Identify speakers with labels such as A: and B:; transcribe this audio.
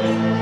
A: Amen.